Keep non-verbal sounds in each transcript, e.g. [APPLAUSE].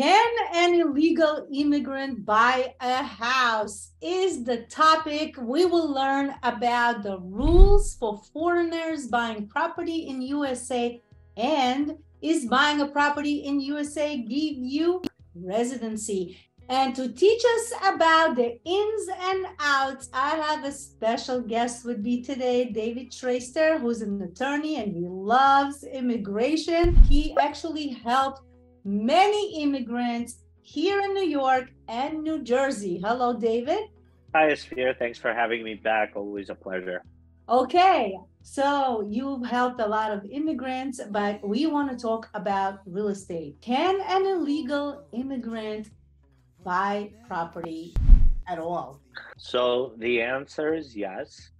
Can an illegal immigrant buy a house? Is the topic. We will learn about the rules for foreigners buying property in USA and is buying a property in USA give you residency? And to teach us about the ins and outs, I have a special guest with me today, David Traster, who's an attorney and he loves immigration. He actually helped many immigrants here in New York and New Jersey. Hello, David. Hi, Esphir. Thanks for having me back. Always a pleasure. Okay, so you've helped a lot of immigrants, but we want to talk about real estate. Can an illegal immigrant buy property at all? So the answer is yes.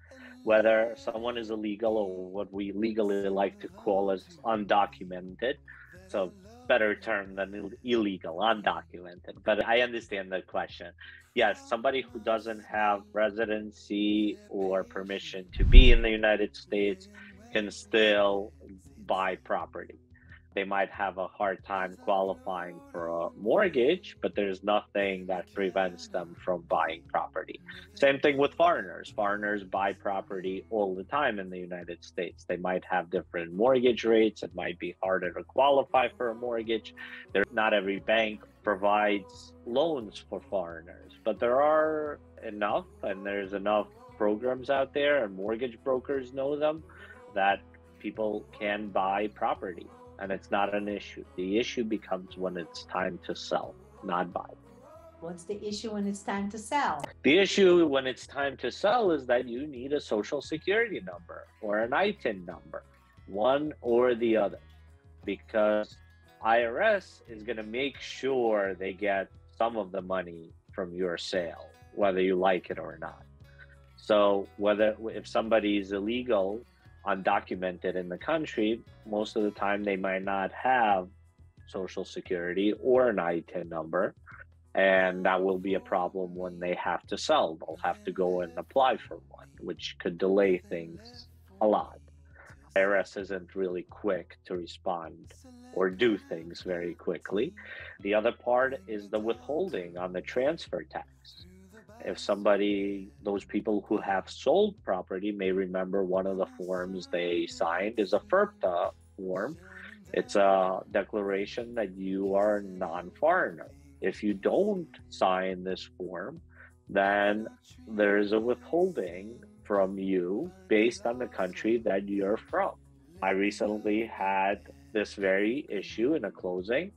Whether someone is illegal or what we legally like to call as undocumented. So better term than illegal, undocumented. But I understand the question. Yes, somebody who doesn't have residency or permission to be in the United States can still buy property they might have a hard time qualifying for a mortgage, but there's nothing that prevents them from buying property. Same thing with foreigners. Foreigners buy property all the time in the United States. They might have different mortgage rates. It might be harder to qualify for a mortgage. There, not every bank provides loans for foreigners, but there are enough, and there's enough programs out there, and mortgage brokers know them that people can buy property and it's not an issue. The issue becomes when it's time to sell, not buy. What's the issue when it's time to sell? The issue when it's time to sell is that you need a social security number or an ITIN number, one or the other, because IRS is going to make sure they get some of the money from your sale, whether you like it or not. So whether if somebody is illegal undocumented in the country, most of the time they might not have social security or an ITIN number. And that will be a problem when they have to sell. They'll have to go and apply for one, which could delay things a lot. IRS isn't really quick to respond or do things very quickly. The other part is the withholding on the transfer tax if somebody, those people who have sold property may remember one of the forms they signed is a FIRPTA form. It's a declaration that you are non foreigner. If you don't sign this form, then there's a withholding from you based on the country that you're from. I recently had this very issue in a closing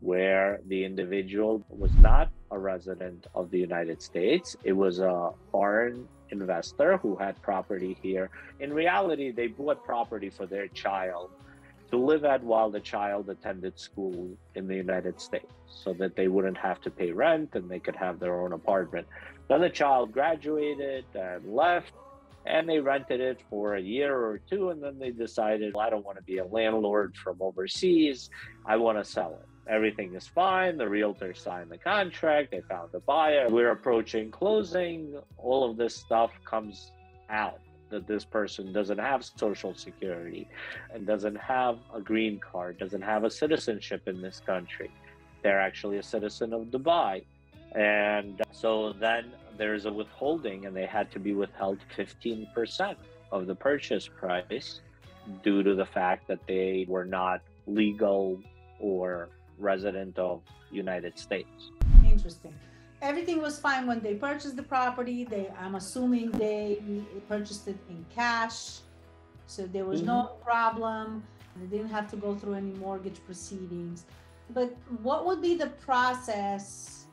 where the individual was not a resident of the United States. It was a foreign investor who had property here. In reality, they bought property for their child to live at while the child attended school in the United States so that they wouldn't have to pay rent and they could have their own apartment. Then the child graduated and left and they rented it for a year or two and then they decided, well, I don't want to be a landlord from overseas. I want to sell it everything is fine. The realtor signed the contract. They found a buyer. We're approaching closing. All of this stuff comes out that this person doesn't have social security and doesn't have a green card, doesn't have a citizenship in this country. They're actually a citizen of Dubai. And so then there's a withholding, and they had to be withheld 15% of the purchase price due to the fact that they were not legal or resident of United States. Interesting. Everything was fine when they purchased the property. They, I'm assuming they purchased it in cash, so there was mm-hmm. no problem. They didn't have to go through any mortgage proceedings. But what would be the process?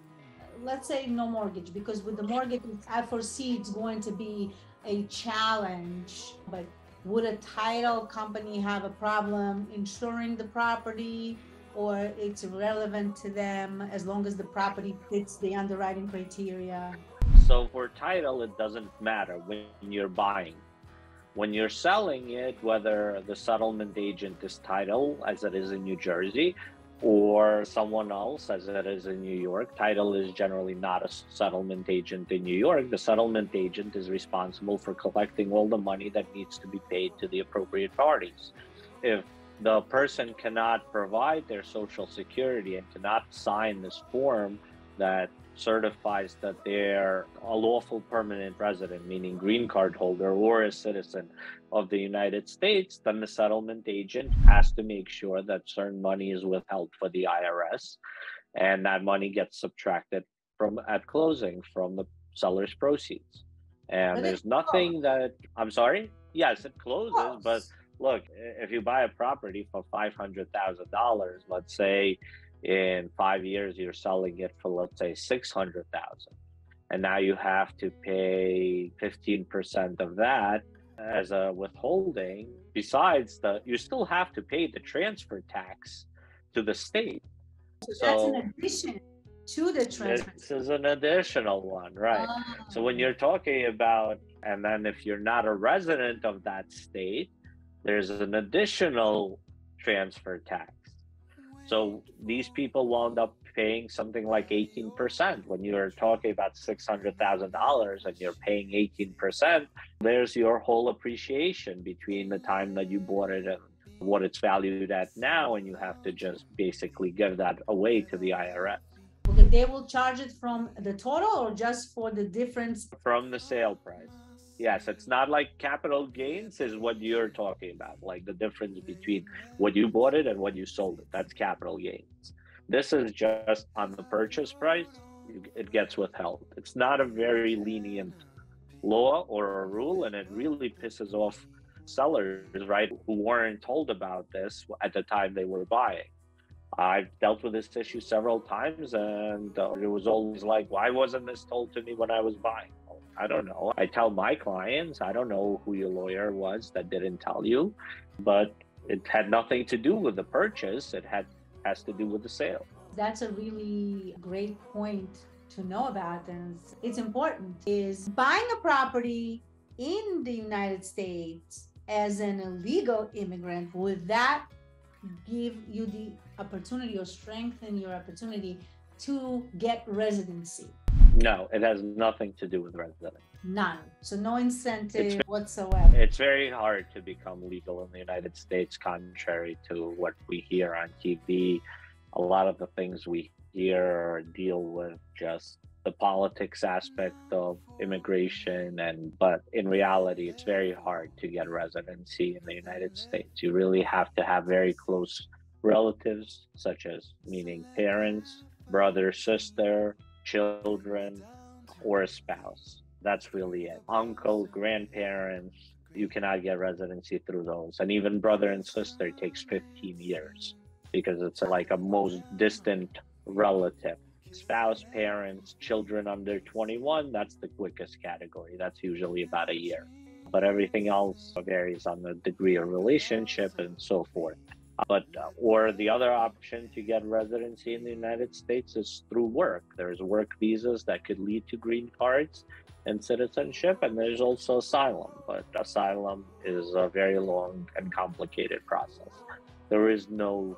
Let's say no mortgage, because with the mortgage, I foresee it's going to be a challenge. But would a title company have a problem insuring the property? Or it's relevant to them as long as the property fits the underwriting criteria? So for title, it doesn't matter when you're buying. When you're selling it, whether the settlement agent is title, as it is in New Jersey, or someone else, as it is in New York, title is generally not a settlement agent in New York. The settlement agent is responsible for collecting all the money that needs to be paid to the appropriate parties. If the person cannot provide their social security and cannot sign this form that certifies that they're a lawful permanent resident, meaning green card holder or a citizen of the United States, then the settlement agent has to make sure that certain money is withheld for the IRS and that money gets subtracted from at closing from the seller's proceeds. And but there's nothing that I'm sorry. Yes, it closes, but look, if you buy a property for five hundred thousand dollars, let's say in five years you're selling it for let's say 600000 and now you have to pay 15% of that as a withholding besides the you still have to pay the transfer tax to the state. So, so that's an addition to the transfer this is an additional one right. Oh. so when ah. you're talking about and then if you're not a resident of that state there's an additional transfer tax so these people wound up paying something like 18%. When you're talking about $600,000 and you're paying 18%, there's your whole appreciation between the time that you bought it and what it's valued at now. And you have to just basically give that away to the IRS. Okay, they will charge it from the total or just for the difference? From the sale price. Yes, it's not like capital gains is what you're talking about, like the difference between what you bought it and what you sold it. That's capital gains. This is just on the purchase price, it gets withheld. It's not a very lenient law or a rule, and it really pisses off sellers, right, who weren't told about this at the time they were buying. I've dealt with this issue several times, and it was always like, why wasn't this told to me when I was buying? I don't know. I tell my clients, I don't know who your lawyer was that didn't tell you, but it had nothing to do with the purchase. It had has to do with the sale. That's a really great point to know about and it's important is buying a property in the United States as an illegal immigrant would that give you the opportunity or strengthen your opportunity to get residency? No, it has nothing to do with residency. None. So no incentive it's, whatsoever. It's very hard to become legal in the United States, contrary to what we hear on TV. A lot of the things we hear deal with just the politics aspect of immigration and but in reality it's very hard to get residency in the United States. You really have to have very close relatives such as meaning parents, brother, sister, children, or a spouse. That's really it. Uncle, grandparents, you cannot get residency through those. And even brother and sister takes 15 years because it's like a most distant relative. Spouse, parents, children under 21, that's the quickest category. That's usually about a year. But everything else varies on the degree of relationship and so forth. But uh, or the other option to get residency in the United States is through work. There's work visas that could lead to green cards and citizenship, and there's also asylum. But asylum is a very long and complicated process. There is no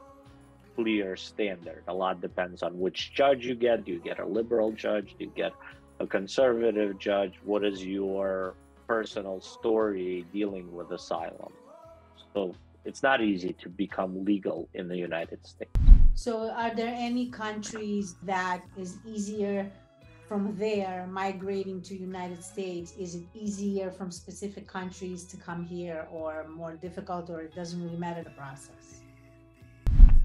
clear standard. A lot depends on which judge you get. Do you get a liberal judge? Do you get a conservative judge? What is your personal story dealing with asylum? So it's not easy to become legal in the United States. So, are there any countries that is easier from there migrating to United States? Is it easier from specific countries to come here, or more difficult, or it doesn't really matter the process?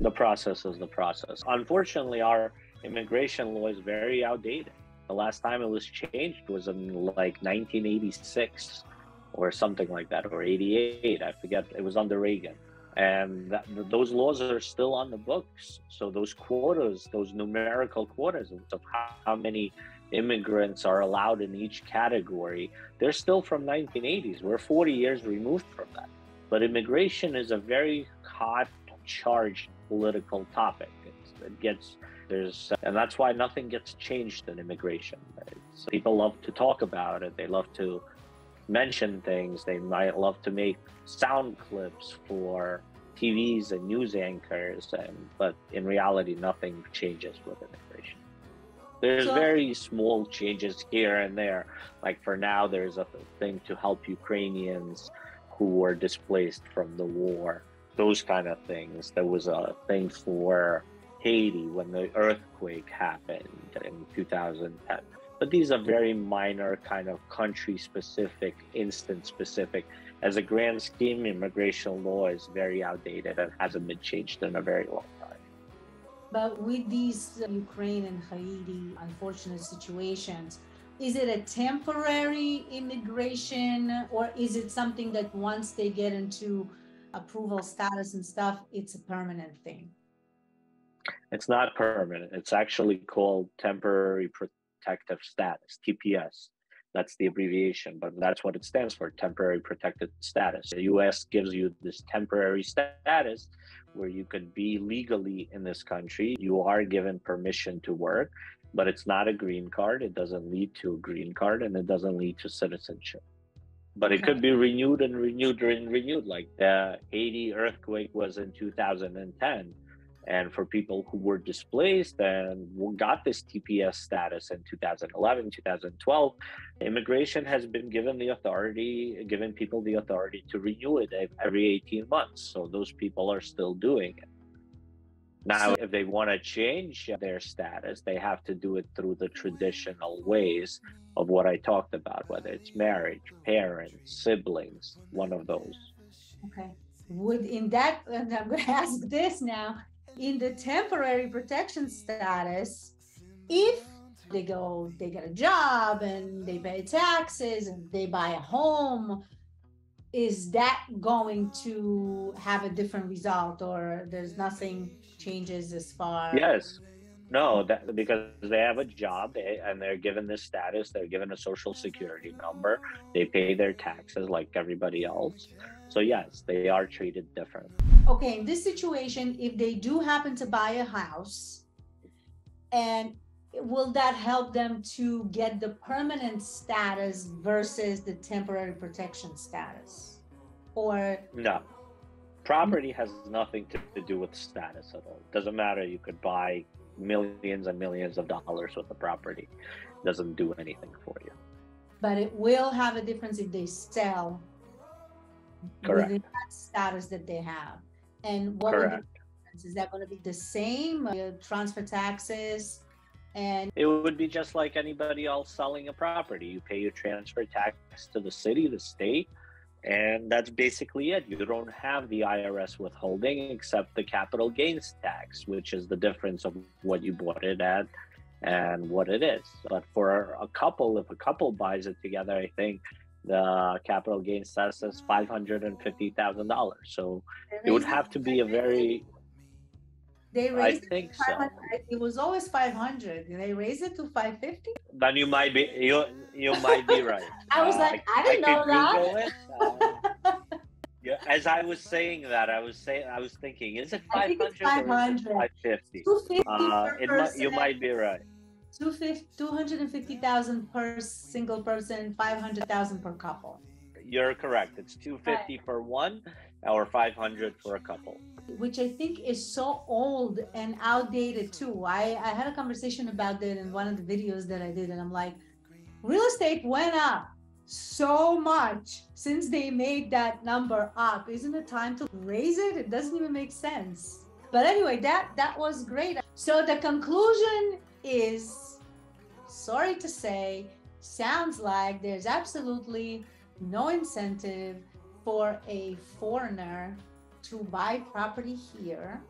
The process is the process. Unfortunately, our immigration law is very outdated. The last time it was changed was in like 1986 or something like that, or 88. I forget. It was under Reagan. And that, those laws are still on the books. So those quotas, those numerical quotas of how, many immigrants are allowed in each category, they're still from 1980s. We're 40 years removed from that. But immigration is a very hot, charged political topic. It's, it gets there's, and that's why nothing gets changed in immigration. It's, people love to talk about it. They love to mention things. They might love to make sound clips for TVs and news anchors, and but in reality, nothing changes with immigration. There's so, very small changes here and there. Like for now, there's a thing to help Ukrainians who were displaced from the war those kind of things. There was a thing for Haiti when the earthquake happened in 2010. But these are very minor, kind of country specific, instance specific. As a grand scheme, immigration law is very outdated and hasn't been changed in a very long time. But with these uh, Ukraine and Haiti unfortunate situations, is it a temporary immigration or is it something that once they get into approval status and stuff, it's a permanent thing? It's not permanent. It's actually called temporary protective status, TPS. That's the abbreviation, but that's what it stands for temporary protected status. The US gives you this temporary status where you could be legally in this country. You are given permission to work, but it's not a green card. It doesn't lead to a green card and it doesn't lead to citizenship. But it could be renewed and renewed and renewed. Like the Haiti earthquake was in 2010 and for people who were displaced and got this TPS status in 2011, 2012, immigration has been given the authority, given people the authority to renew it every 18 months. So those people are still doing it. Now, if they want to change their status, they have to do it through the traditional ways of what I talked about, whether it's marriage, parents, siblings, one of those. Okay. Would in that, and [LAUGHS] I'm going to ask this now in the temporary protection status, if they go, they get a job and they pay taxes and they buy a home, is that going to have a different result or there's nothing changes as far? Yes. No, that, because they have a job they, and they're given this status, they're given a social security number, they pay their taxes like everybody else. So, yes, they are treated different okay, in this situation, if they do happen to buy a house, and will that help them to get the permanent status versus the temporary protection status? Or no, property has nothing to, to do with status at all. It Doesn't matter. You could buy millions and millions of dollars worth of property. It doesn't do anything for you. But it will have a difference if they sell Correct. that status that they have. And what Correct. is that going to be the same? Uh, transfer taxes and it would be just like anybody else selling a property. You pay your transfer tax to the city, the state, and that's basically it. You don't have the IRS withholding except the capital gains tax, which is the difference of what you bought it at and what it is. But for a couple, if a couple buys it together, I think the capital gains tax is five hundred and fifty thousand dollars. So it would have to be a very they raised I think so. It was always 500. They raised it to 550. Then you might be you you might be right. [LAUGHS] I was uh, like, I, I didn't I know that. [LAUGHS] Uh, yeah, as I was saying that, I was saying I was thinking, is it 500 or 550? 250 uh, it might, you might be right. 250,000 per single person, 500,000 per couple. You're correct. It's 250 right. for one or 500 for a couple. Which I think is so old and outdated too. I, I had a conversation about that in one of the videos that I did, and I'm like, real estate went up so much since they made that number up. Isn't it time to raise it? It doesn't even make sense. But anyway, that that was great. So the conclusion is sorry to say, sounds like there's absolutely no incentive for a foreigner to buy property here.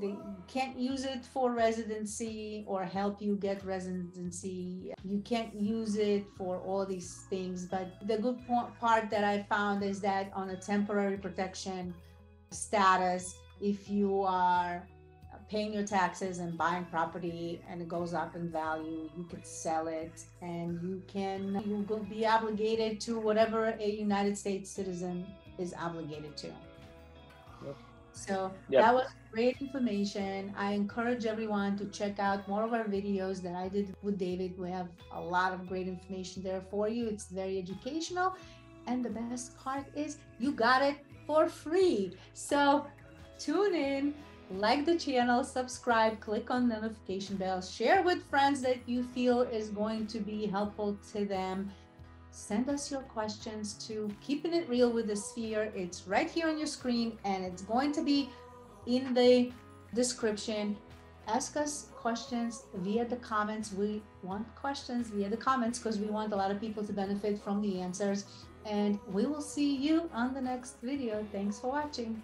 They can't use it for residency or help you get residency. You can't use it for all these things. But the good part that I found is that on a temporary protection status, if you are paying your taxes and buying property and it goes up in value you could sell it and you can you will be obligated to whatever a united states citizen is obligated to. Yep. so yep. that was great information. I encourage everyone to check out more of our videos that i did with david. We have a lot of great information there for you. It's very educational. And the best part is you got it for free. So tune in like the channel, subscribe, click on notification bell, share with friends that you feel is going to be helpful to them. send us your questions to keeping it real with Esphir. It's right here on your screen and it's going to be in the description. Ask us questions via the comments. We want questions via the comments because we want a lot of people to benefit from the answers and we will see you on the next video. Thanks for watching